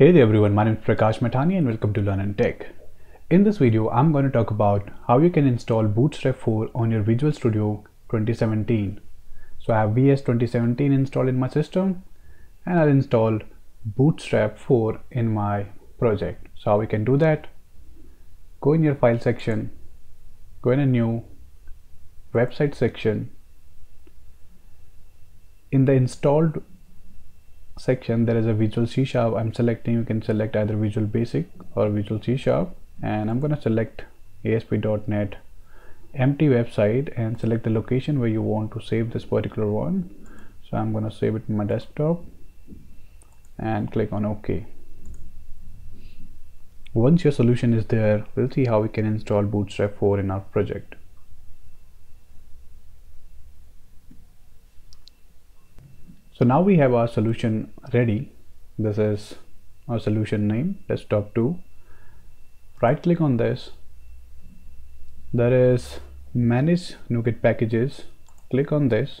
Hey there everyone, my name is Prakash Mathani and welcome to Lernen Tech. In this video, I'm going to talk about how you can install Bootstrap 4 on your Visual Studio 2017. So I have VS 2017 installed in my system and I'll install Bootstrap 4 in my project. So how we can do that? Go in your file section, go in a new website section. In the installed section there is a visual C sharp. I'm selecting you can select either visual basic or visual C sharp. And I'm gonna select ASP.NET empty website and select the location where you want to save this particular one. So I'm gonna save it in my desktop and click on OK. Once your solution is there we'll see how we can install Bootstrap 4 in our project so now we have our solution ready. This is our solution name desktop 2 right click on this. There is manage NuGet packages. Click on this.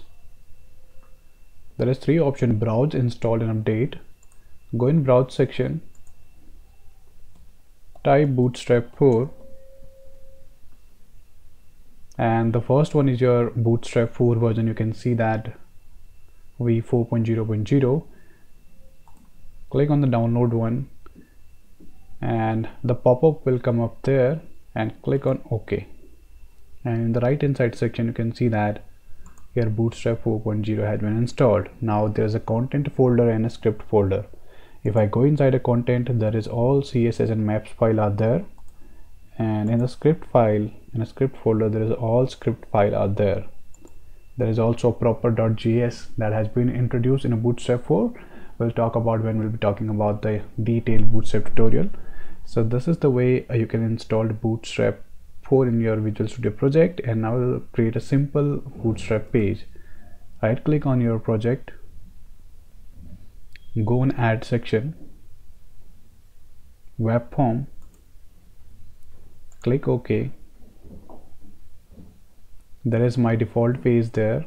There is three option browse install and update. Go in browse section. Type bootstrap 4 and the first one is your bootstrap 4 version. You can see that v 4.0.0 click on the download one and the pop-up will come up there and click on ok. And in the right inside section you can see that your bootstrap 4.0 has been installed. Now there's a content folder and a script folder. If I go inside a content there is all CSS and maps file are there. And in the script file in a script folder there is all script file are there there is also popper.js that has been introduced in a bootstrap 4 we'll talk about when we'll be talking about the detailed bootstrap tutorial. So this is the way uh, you can install bootstrap 4 in your visual studio project and now we'll create a simple bootstrap page. Right click on your project. Go and add section. Web form. Click ok there is my default page there.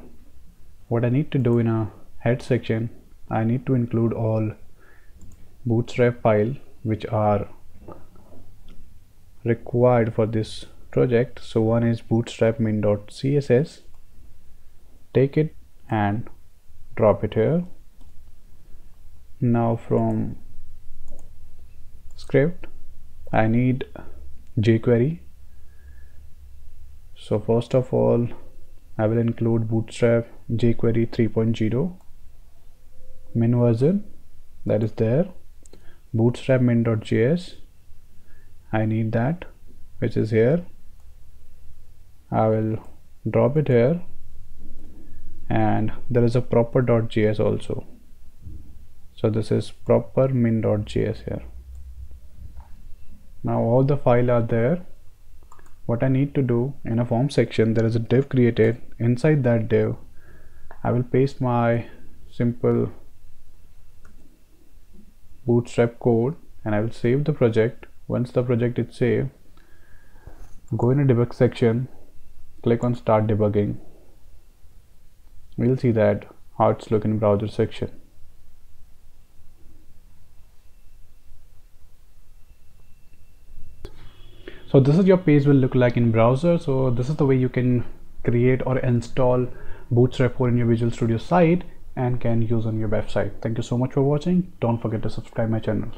What I need to do in a head section I need to include all bootstrap file which are required for this project. So one is bootstrap min.css take it and drop it here. Now from script I need jQuery so first of all I will include bootstrap jQuery 3.0 min version that is there. Bootstrap min.js I need that which is here. I will drop it here. And there is a popper.js also. So this is popper min.js here. Now all the file are there what I need to do in a form section there is a div created inside that div. I will paste my simple bootstrap code and I will save the project. Once the project is saved go in a debug section click on start debugging. We'll see that how it's looking in browser section so this is your page will look like in browser. So this is the way you can create or install bootstrap 4 in your visual studio site and can use on your website. Thank you so much for watching. Don't forget to subscribe my channel